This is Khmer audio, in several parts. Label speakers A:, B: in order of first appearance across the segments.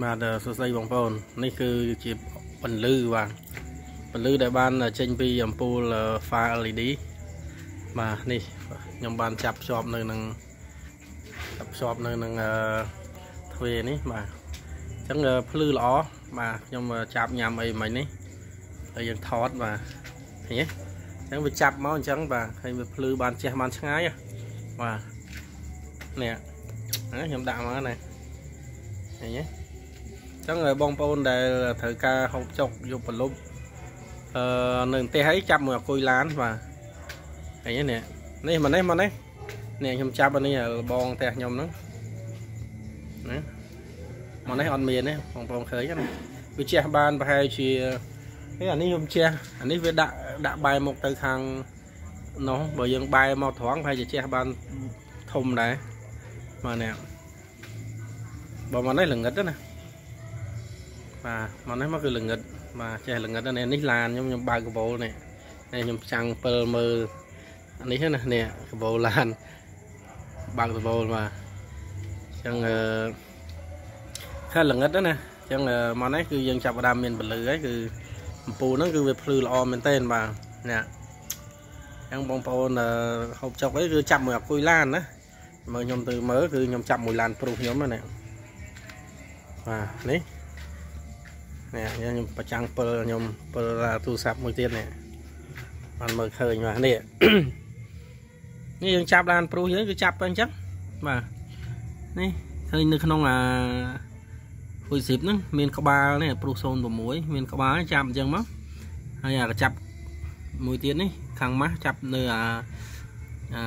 A: បាទសួស្តីបងប្អូននេះគឺជាបន្លឺបាទបន្លឺដែលបានចេញពីអំពូល pha LED បាទនេះខ្ញុំបានចាប់ភ្ជាប់នៅនឹងចាប់ភ្ជាប់នៅនឹងទ្វេនេះបាទអញ្ចឹងភ្លឺល្អបាទខ្ញុំចាប់ញ៉ាំអីមិញនេះហើយយើងថតបាទឃើញទេអញ្ចឹងវាចាប់មកអញ្ចឹងបាទឃើញវាភ្លឺបានជះបានឆ្ងាយបាទនេះខ្ញុំដាក់មកណាឃើញទេ ចឹងបងប្អូនដែលត្រូវការហូបចុកយកប្រលប់អឺនៅផ្ទះអីចាប់មួយអគុយឡានបាទអីនេះនេះមកនេះមកនេះនេះខ្ញុំចាប់អានេះបងផ្ទះខ្ញុំហ្នឹងណាមកនេះអត់មានទេបងប្អូនឃើញណាវាជះបានប្រហែលជានេះអានេះខ្ញុំជះអានេះវាដាក់ដាក់បែរមុខទៅខាងនោះបើយើងបែរមកត្រង់ប្រហែលជាជះបានធំដែរបាទនេះបើមកនេះល្ងិតណា បាទមកនេះមកគឺល្ងិតបាទចេះល្ងិតនេះនេះឡានខ្ញុំខ្ញុំបើកកបោលនេះនេះខ្ញុំចាំងពិលមើលនេះណានេះកបោលឡានបើកកបោលបាទអញ្ចឹងអឺខែល្ងិតណាអញ្ចឹងមកនេះគឺយើងចាប់ដើមមានពលឺហើយគឺអំពូលហ្នឹងគឺវាភ្លឺល្អមែនទែនបាទនេះអញ្ចឹងបងប្អូនហូបចុកអីគឺចាប់មួយអគុយឡានណាមើលខ្ញុំទៅមើលគឺខ្ញុំចាប់មួយឡានព្រុសខ្ញុំណាបាទនេះ នេះខ្ញុំប្រចាំងពិលខ្ញុំពិលទូរស័ព្ទមួយទៀតនេះបានមើលឃើញបាទនេះនេះយើងចាប់ឡានព្រុសយើងគឺចាប់ទៅអញ្ចឹងបាទនេះឃើញនៅក្នុងអាហ៊ុយស៊ីបហ្នឹងមានក្បាលនេះព្រុស06មានក្បាលចាប់អញ្ចឹងមកហើយអាចាប់មួយទៀតនេះខាងម៉ាស់ចាប់នៅអា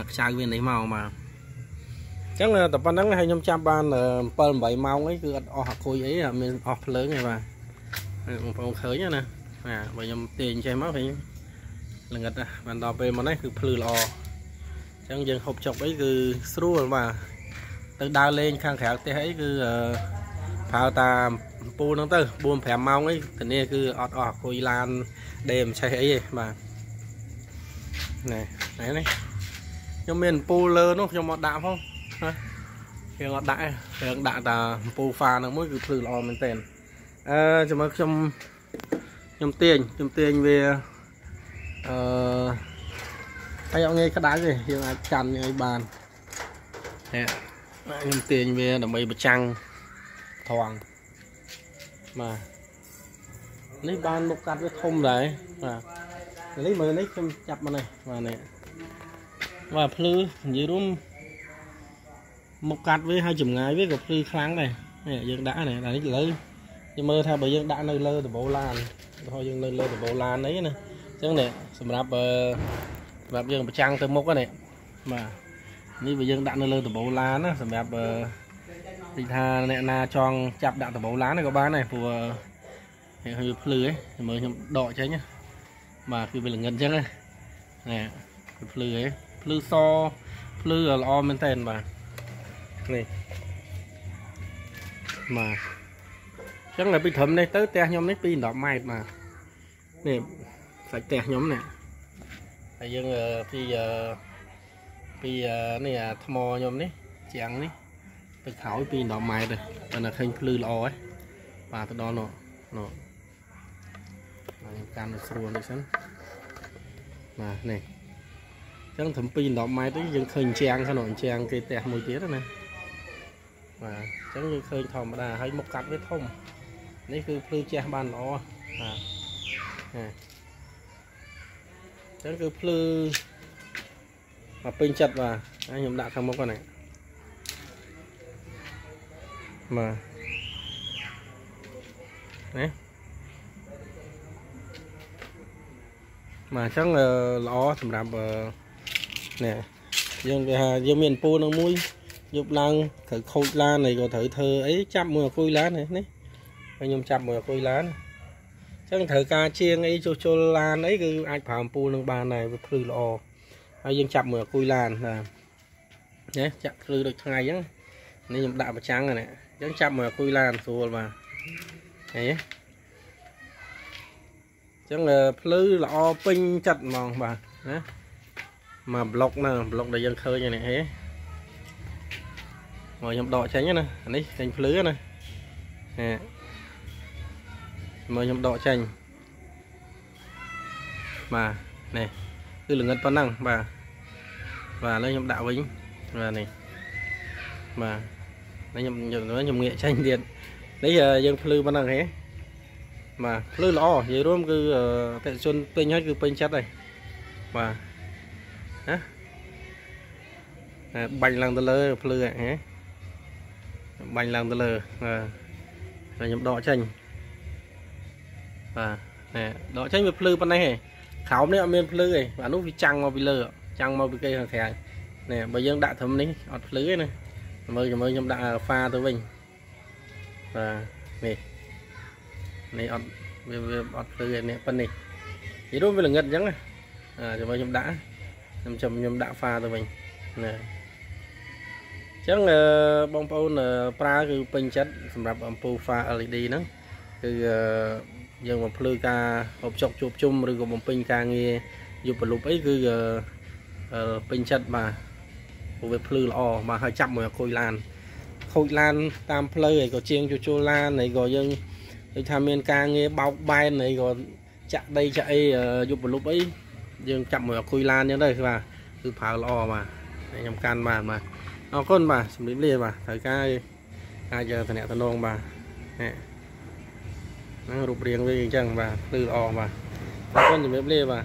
A: ខ្ចៅវានេះមកបាទអញ្ចឹងតែប៉ុណ្្នឹងហើយខ្ញុំចាប់បាន7 8ម៉ោងអីគឺអត់អស់អាគុយអីមានអស់ភ្លើងទេបាទ បងប្អូនឃើញណាបាទបើខ្ញុំទាញចេះមកវិញល្ងិតណាបានដល់ពេលមកនេះគឺភ្លឺល្អអញ្ចឹងយើងហូបចុកអីគឺស្រួលបាទទៅដើរលេងខាងក្រៅផ្ទះអីគឺប្រើតាមពូហ្នឹងទៅ4 5ម៉ោងអីធានាគឺអត់អស់អគុយឡានដេមឆេះអីទេបាទណែណែនេះខ្ញុំមានពូលើនោះខ្ញុំមកដាក់ផងណាយើងអត់ដាក់ទេយើងដាក់តាពូហ្វាហ្នឹងមួយគឺភ្លឺល្អមែនតើ អឺចាំមើលខ្ញុំខ្ញុំទាញខ្ញុំទាញវាអឺហើយអត់ងាយក្តៅទេយើងអាចកាន់ឲ្យបាននេះខ្ញុំទាញវាដើម្បីប្រចាំងត្រង់បាទនេះបានមុខកាត់វាធំដែរបាទនេះមើលនេះខ្ញុំចាប់មកនេះបាទនេះបាទភ្លឺនិយាយរួមមុខកាត់វាហើយចម្ងាយវាក៏ភ្លឺខ្លាំងដែរនេះយើងដាក់នេះនេះឥឡូវ យើងមើលថាបើយើងដាក់នៅលើដបូឡានរហូតយើងនៅលើដបូឡានអីណាអញ្ចឹងនេះសម្រាប់សម្រាប់យើងប្រចាំងទៅមុខនេះបាទនេះបើយើងដាក់នៅលើដបូឡានណាសម្រាប់ទីថាអ្នកណាចង់ចាប់ដាក់ដបូឡានក៏បានដែរព្រោះហើយវាភ្លឺហ៎មើលខ្ញុំដកចេញណាបាទគឺវាល្ងិតអញ្ចឹងណានេះវាភ្លឺហ៎ភ្លឺសភ្លឺល្អមែនតើបាទនេះបាទ ចឹងពីត្រឹមនេះទៅផ្ទះខ្ញុំនេះ2 10ម៉ែត្របាទនេះសាច់ផ្ទះខ្ញុំនេះហើយយើងពីពីនេះអាថ្មខ្ញុំនេះជាងនេះទៅក្រោយ2 10ម៉ែត្រតែនៅឃើញភ្លឺល្អហ៎បាទទៅដល់នោះនោះខ្ញុំកាន់ស្រួលនេះសិនបាទនេះចឹងត្រឹម2 10ម៉ែត្រទៅយើងឃើញជាងខាងនោះជាងគេផ្ទះមួយទៀតណាបាទអញ្ចឹងយើងឃើញធម្មតាហើយមុខកាត់វាធំ នេះគឺភ្លឺជះបានល្អបាទណាចឹងគឺភ្លឺមកពេញចិត្តបាទខ្ញុំដាក់ខាងមុខហ្នឹងបាទណាបាទអញ្ចឹងល្អសម្រាប់នេះយើងគេថាយើងមានពូនឹងមួយយប់ឡើងត្រូវខូចឡានហើយក៏ត្រូវធ្វើអីចាប់មួយអគុយឡាននេះ ហើយខ្ញុំចាប់មួយអគុយឡានអញ្ចឹងត្រូវការជាងអីចុះជុលឡានអីគឺអាចប្រើអំពូលនឹងបានដែរវាភ្លឺល្អហើយយើងចាប់មួយអគុយឡានបាទណាចាក់ភ្លឺដូចថ្ងៃអញ្ចឹងនេះខ្ញុំដាក់ប្រចាំងណាអញ្ចឹងចាប់មួយអគុយឡានស្រួលបាទហីអញ្ចឹងភ្លឺល្អពេញចិត្តហ្មងបាទណាមកប្លុកណាប្លុកដែលយើងឃើញនេះហេមកខ្ញុំដកចេញណានេះចេញភ្លឺណាហេ មើលខ្ញុំដកចេញបាទនេះគឺល្ងិតប៉ុណ្ណឹងបាទបាទឥឡូវខ្ញុំដាក់វិញបាទនេះបាទនេះខ្ញុំខ្ញុំខ្ញុំងាកចេញទៀតនេះយើងភ្លឺប៉ុណ្ណឹងហេបាទភ្លឺល្អនិយាយរួមគឺអតិថិជនពេញហើយគឺពេញចិត្តហើយបាទណាបាញ់ឡើងទៅលើភ្លឺហ៎បាញ់ឡើងទៅលើបាទខ្ញុំដកចេញ បាទណែដកចេញវាភ្លឺប៉ុណ្ណេះឯងក្រោមនេះអត់មានភ្លឺទេអានោះវាចាំងមកពីលើចាំងមកពីគេខាងក្រៅនេះបើយើងដាក់ត្រឹមនេះអត់ភ្លឺទេណាមើលមើលខ្ញុំដាក់ហ្វាទៅវិញបាទនេះនេះអត់វាវាអត់ភ្លឺទេនេះប៉ុណ្នេះនិយាយរួមវាល្ងិតអញ្ចឹងណាអាចាំមើលខ្ញុំដាក់ខ្ញុំចាំខ្ញុំដាក់ហ្វាទៅវិញណាអញ្ចឹងបងប្អូនប្រើគឺពេញចិត្តសម្រាប់អំពូល pha LED ហ្នឹងគឺ យើងបំភ្លឺការហូបចុកជួបជុំឬក៏បំពេញការងារយប់ប្រលប់អីគឺពេញចិត្តបាទព្រោះវាភ្លឺល្អបាទហើយចាប់មួយអគុយឡានខូចឡានតាមផ្លូវអីក៏ជាងជួជុលឡានអីក៏យើងដូចថាមានការងារបោកបែនអីក៏ចាក់ដីចាក់អីយប់ប្រលប់អីយើងចាប់មួយអគុយឡានអញ្ចឹងទៅបាទគឺប្រើល្អបាទខ្ញុំកាន់បានបាទអរគុណបាទជំរាបលាបាទត្រូវការអាចតំណតំណងបាទ ហ្នឹងរូបរាងវាអញ្ចឹងបាទភ្លឺល្អបាទអរគុណជំរាបលាបាទ